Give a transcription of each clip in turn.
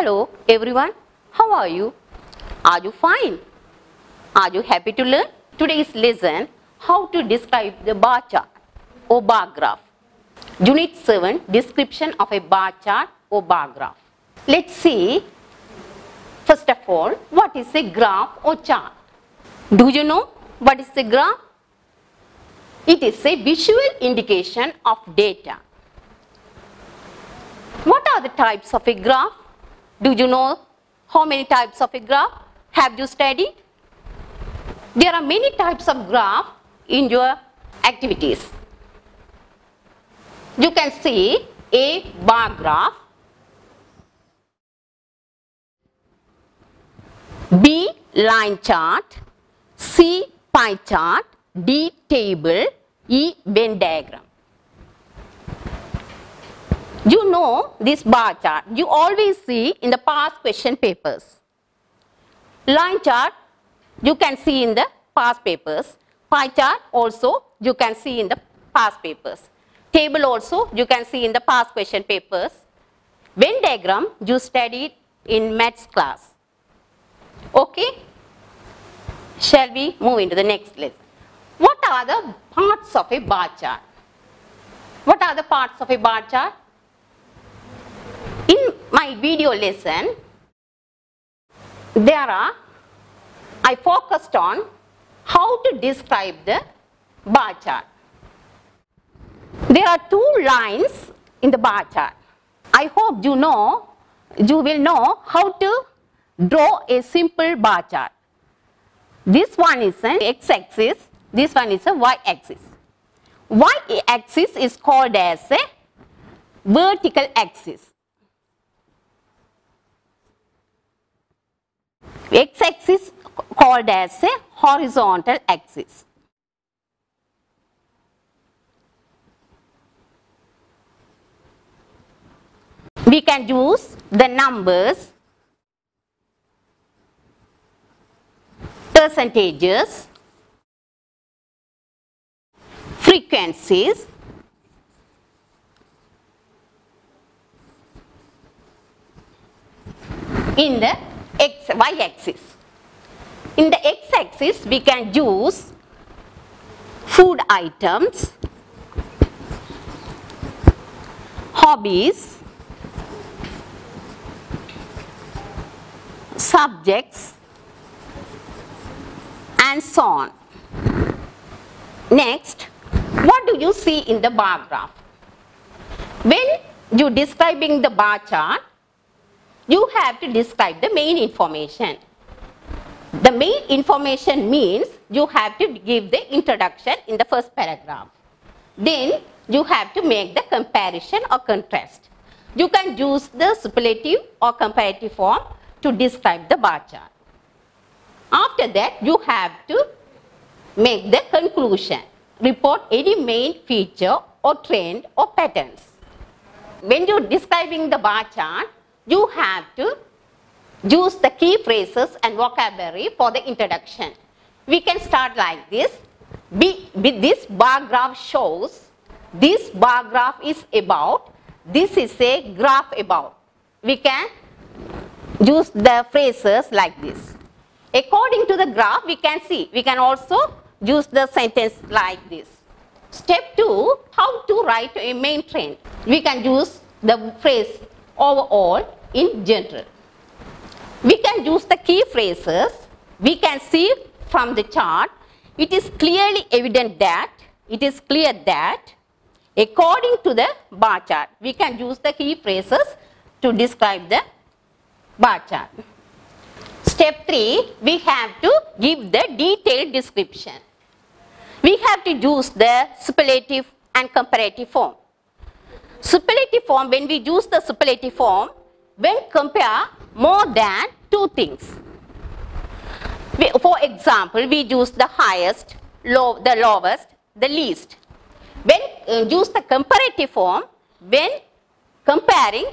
Hello everyone, how are you? Are you fine? Are you happy to learn? Today's lesson, how to describe the bar chart or bar graph. Unit 7, description of a bar chart or bar graph. Let's see, first of all, what is a graph or chart? Do you know what is a graph? It is a visual indication of data. What are the types of a graph? Do you know how many types of a graph? Have you studied? There are many types of graph in your activities. You can see a bar graph, B line chart, C pie chart, D table, E Venn diagram. You know this bar chart. You always see in the past question papers. Line chart you can see in the past papers. Pie chart also you can see in the past papers. Table also you can see in the past question papers. Venn diagram you studied in maths class. Okay? Shall we move into the next lesson? What are the parts of a bar chart? What are the parts of a bar chart? My video lesson, there are, I focused on how to describe the bar chart. There are two lines in the bar chart. I hope you know, you will know how to draw a simple bar chart. This one is an x-axis, this one is a y-axis. Y-axis is called as a vertical axis. X-axis called as a horizontal axis. We can use the numbers, percentages, frequencies, in the x, y axis. In the x axis, we can use food items, hobbies, subjects, and so on. Next, what do you see in the bar graph? When you describing the bar chart, you have to describe the main information. The main information means you have to give the introduction in the first paragraph. Then you have to make the comparison or contrast. You can use the superlative or comparative form to describe the bar chart. After that, you have to make the conclusion. Report any main feature or trend or patterns. When you are describing the bar chart, you have to use the key phrases and vocabulary for the introduction. We can start like this. Be, be, this bar graph shows, this bar graph is about, this is a graph about. We can use the phrases like this. According to the graph, we can see, we can also use the sentence like this. Step 2, how to write a main trend. We can use the phrase overall in general. We can use the key phrases. We can see from the chart, it is clearly evident that, it is clear that according to the bar chart, we can use the key phrases to describe the bar chart. Step 3, we have to give the detailed description. We have to use the superlative and comparative form. Superlative form, when we use the superlative form, when compare more than two things. We, for example, we use the highest, low, the lowest, the least. When uh, use the comparative form, when comparing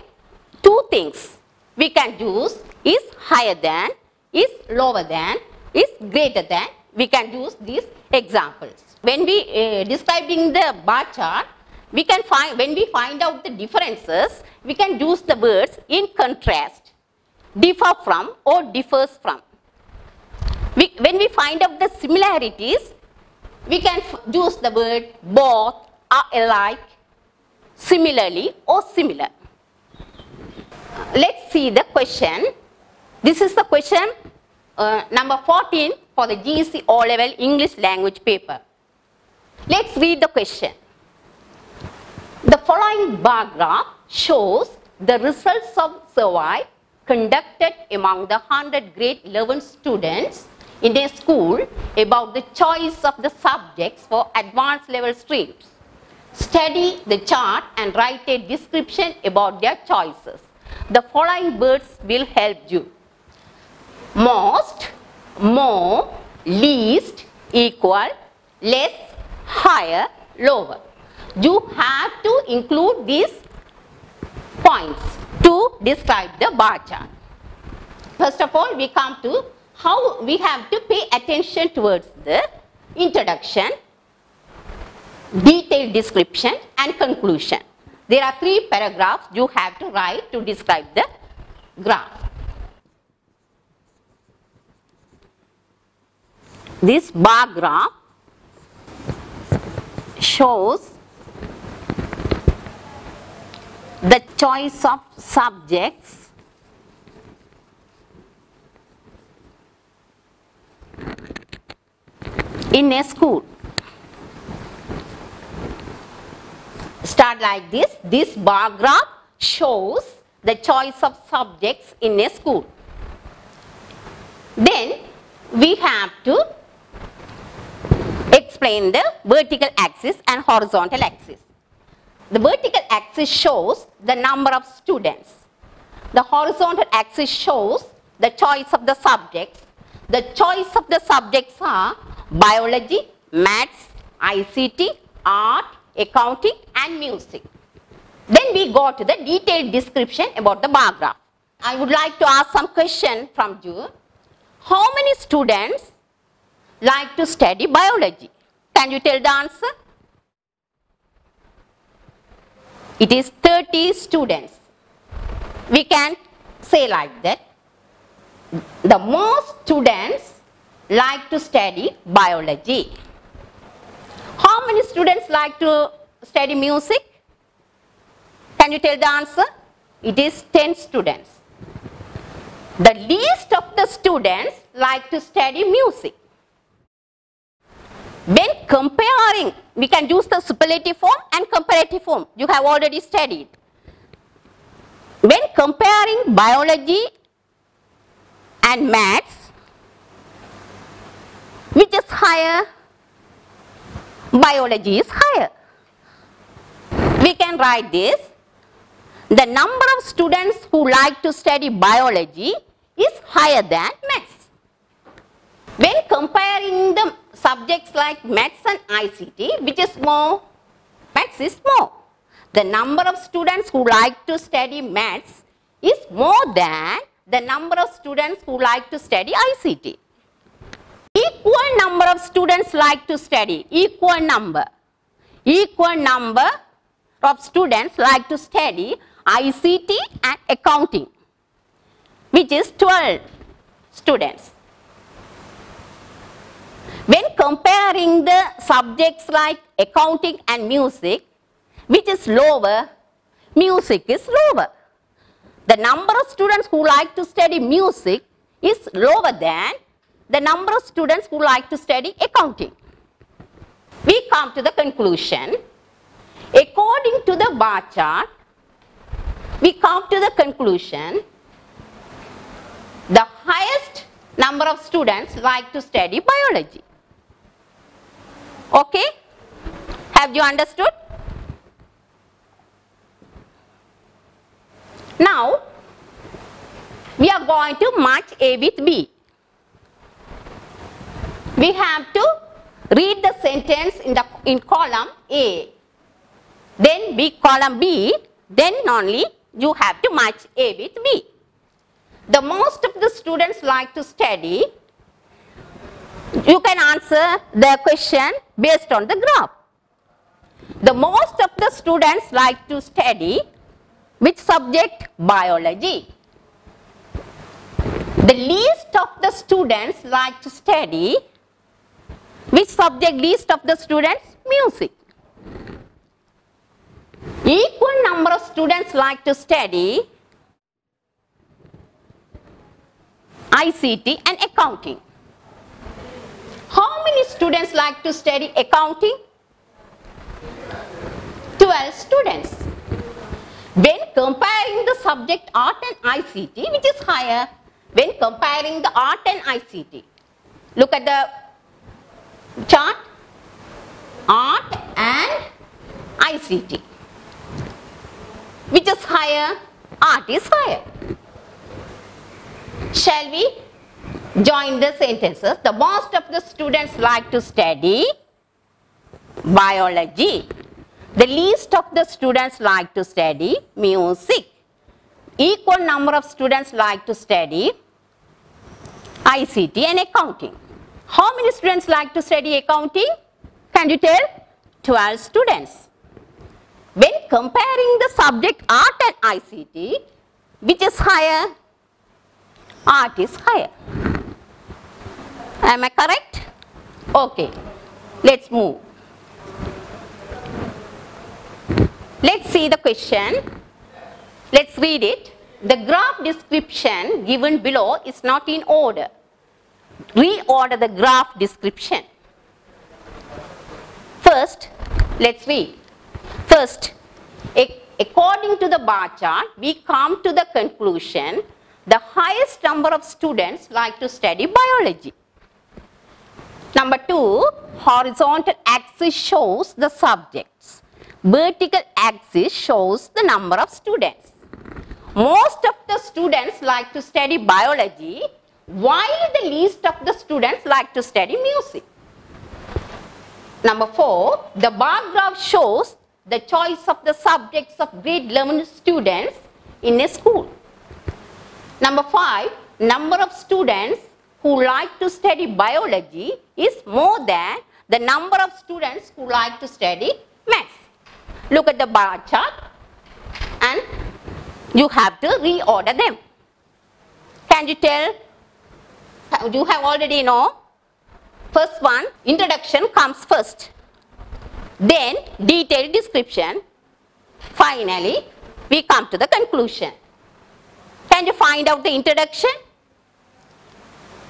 two things, we can use is higher than, is lower than, is greater than. We can use these examples. When we uh, describing the bar chart, we can find when we find out the differences, we can use the words in contrast. differ from or differs from. We, when we find out the similarities, we can use the word both, are alike, similarly or similar. Let's see the question. This is the question uh, number 14 for the GC O-level English language paper. Let's read the question. Following bar graph shows the results of survey conducted among the 100 grade 11 students in a school about the choice of the subjects for advanced level streams. Study the chart and write a description about their choices. The following words will help you. Most, more, least, equal, less, higher, lower. You have to include these points to describe the bar chart. First of all, we come to how we have to pay attention towards the introduction, detailed description and conclusion. There are three paragraphs you have to write to describe the graph. This bar graph shows the choice of subjects in a school. Start like this. This bar graph shows the choice of subjects in a school. Then we have to explain the vertical axis and horizontal axis. The vertical axis shows the number of students. The horizontal axis shows the choice of the subjects. The choice of the subjects are biology, maths, ICT, art, accounting and music. Then we go to the detailed description about the bar graph. I would like to ask some question from you. How many students like to study biology? Can you tell the answer? It is 30 students. We can say like that. The most students like to study biology. How many students like to study music? Can you tell the answer? It is 10 students. The least of the students like to study music. When comparing, we can use the superlative form and comparative form. You have already studied. When comparing biology and maths, which is higher? Biology is higher. We can write this. The number of students who like to study biology is higher than maths. When comparing the subjects like maths and ICT, which is more? Maths is more. The number of students who like to study maths is more than the number of students who like to study ICT. Equal number of students like to study, equal number. Equal number of students like to study ICT and accounting, which is 12 students. When comparing the subjects like accounting and music, which is lower, music is lower. The number of students who like to study music is lower than the number of students who like to study accounting. We come to the conclusion. According to the bar chart, we come to the conclusion the highest number of students like to study biology. Okay? Have you understood? Now, we are going to match A with B. We have to read the sentence in, the, in column A. Then B column B, then only you have to match A with B. The most of the students like to study, you can answer the question based on the graph. The most of the students like to study which subject? Biology. The least of the students like to study. Which subject least of the students? Music. Equal number of students like to study ICT and accounting. Many students like to study accounting? 12 students. When comparing the subject art and ICT, which is higher? When comparing the art and ICT. Look at the chart. Art and ICT. Which is higher? Art is higher. Shall we join the sentences? The most of the students like to study biology. The least of the students like to study music. Equal number of students like to study ICT and accounting. How many students like to study accounting? Can you tell? 12 students. When comparing the subject art and ICT, which is higher? Art is higher. Am I correct? Okay. Let's move. Let's see the question. Let's read it. The graph description given below is not in order. Reorder the graph description. First, let's read. First, according to the bar chart, we come to the conclusion the highest number of students like to study biology. Number two, horizontal axis shows the subjects. Vertical axis shows the number of students. Most of the students like to study biology, while the least of the students like to study music. Number four, the bar graph shows the choice of the subjects of grade 11 students in a school. Number five, number of students who like to study biology is more than the number of students who like to study maths. Look at the bar chart and you have to reorder them. Can you tell? You have already know. First one, introduction comes first. Then detailed description. Finally, we come to the conclusion. Can you find out the introduction?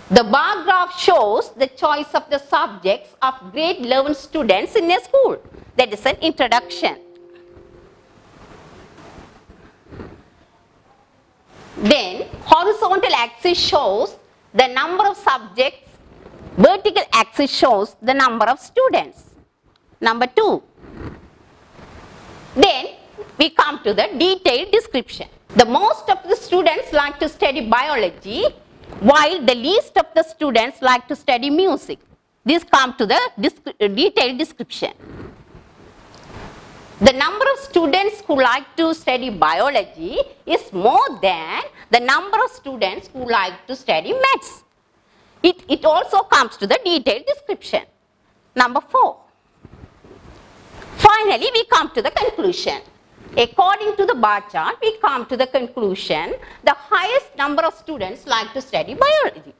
The bar graph shows the choice of the subjects of grade 11 students in a school. That is an introduction. Then horizontal axis shows the number of subjects, vertical axis shows the number of students. Number 2. Then we come to the detailed description. The most of the students like to study biology while the least of the students like to study music. This come to the detailed description. The number of students who like to study biology is more than the number of students who like to study maths. It, it also comes to the detailed description. Number 4. Finally, we come to the conclusion. According to the bar chart, we come to the conclusion the highest number of students like to study biology.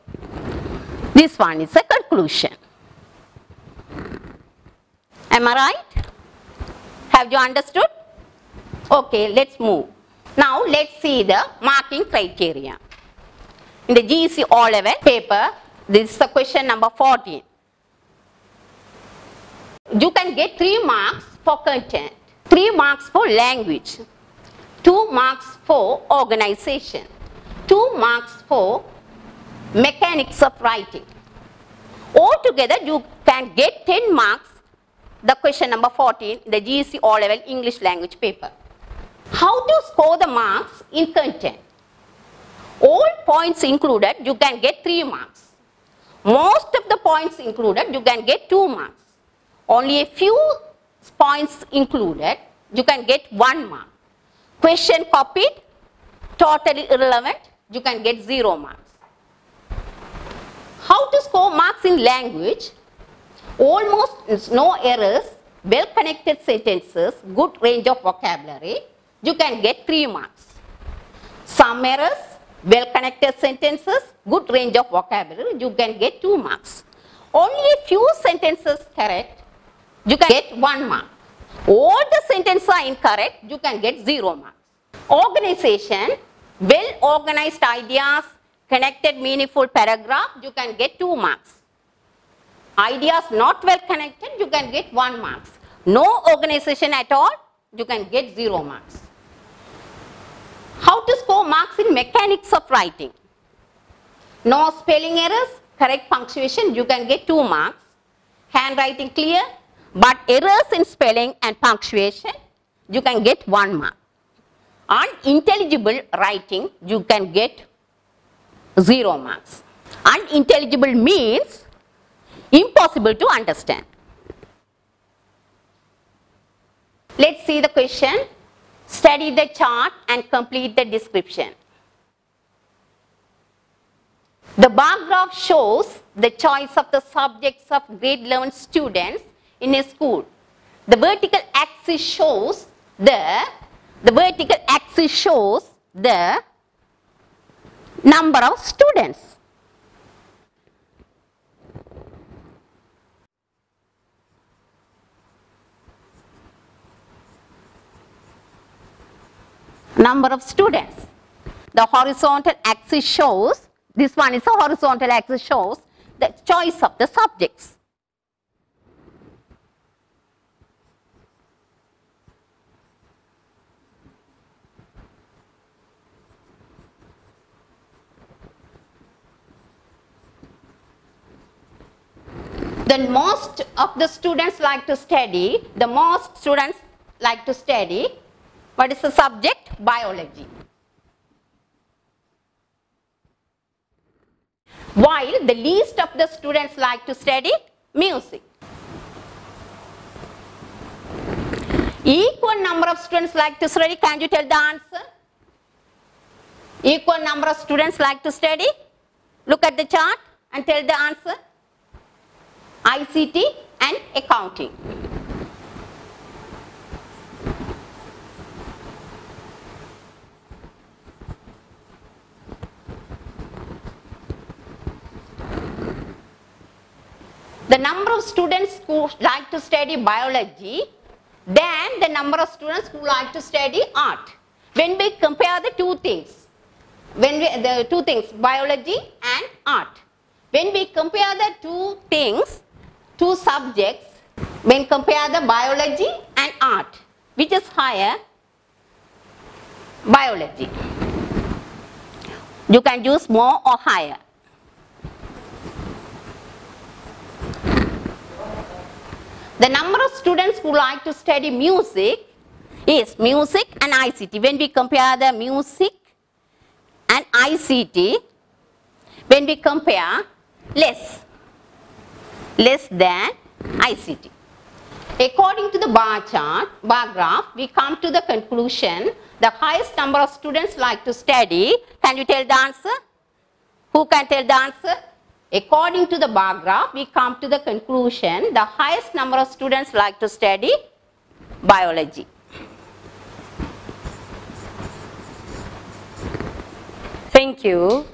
This one is a conclusion. Am I right? Have you understood? Okay, let's move. Now, let's see the marking criteria. In the GEC O-level paper, this is the question number 14. You can get 3 marks for content, 3 marks for language, 2 marks for organization, 2 marks for mechanics of writing. Altogether, you can get 10 marks, the question number 14, the GEC O-level English language paper. How to score the marks in content? All points included, you can get 3 marks. Most of the points included, you can get 2 marks. Only a few points included, you can get 1 mark. Question copied, totally irrelevant, you can get 0 marks. How to score marks in language? Almost no errors, well connected sentences, good range of vocabulary, you can get 3 marks. Some errors, well-connected sentences, good range of vocabulary, you can get 2 marks. Only a few sentences correct, you can get 1 mark. All the sentences are incorrect, you can get 0 marks. Organization, well-organized ideas, connected meaningful paragraph, you can get 2 marks. Ideas not well connected, you can get 1 marks. No organization at all, you can get 0 marks. How to score marks in mechanics of writing? No spelling errors, correct punctuation, you can get 2 marks. Handwriting clear, but errors in spelling and punctuation, you can get 1 mark. Unintelligible writing, you can get 0 marks. Unintelligible means impossible to understand. Let's see the question. Study the chart and complete the description. The bar graph shows the choice of the subjects of grade 11 students in a school. The vertical axis shows the the vertical axis shows the number of students. number of students. The horizontal axis shows, this one is a horizontal axis shows the choice of the subjects. The most of the students like to study, the most students like to study what is the subject? Biology. While the least of the students like to study music. Equal number of students like to study, can you tell the answer? Equal number of students like to study? Look at the chart and tell the answer. ICT and accounting. the number of students who like to study biology than the number of students who like to study art. When we compare the two things, when we, the two things, biology and art. When we compare the two things, two subjects, when compare the biology and art, which is higher? Biology. You can use more or higher. The number of students who like to study music is music and ICT. When we compare the music and ICT, when we compare less, less than ICT. According to the bar chart, bar graph, we come to the conclusion the highest number of students like to study. Can you tell the answer? Who can tell the answer? According to the bar graph, we come to the conclusion the highest number of students like to study biology. Thank you.